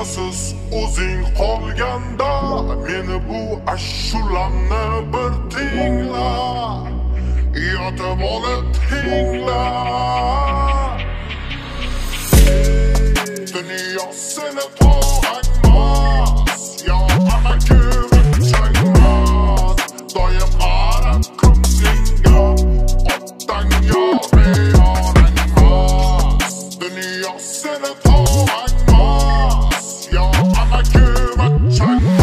Günahsız o'zing qolganda meni bu ashulamni bir tingla yotib olib tingla dunyo seni to'lg'angmas yo amaki changmas doim qarab ko'nglingga otdan yo begonangmas dunyo seni to'lg'angmas I give a chance.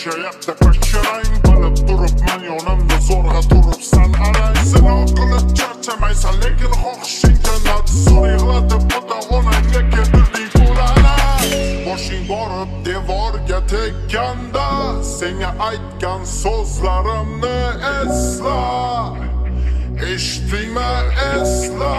Qishayapti qashirang Bilib turibman yonimda zo'rg'a turibsan arang Sinov qilib charchamaysan lekin xohishing jannat Zo'r yig'latib ota onangga keltirding kulana Boshing borib devorga tekkanda Senga aytgan so'zlarimni esla Eshitdingmi esla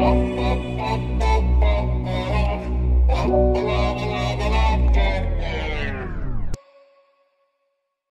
我。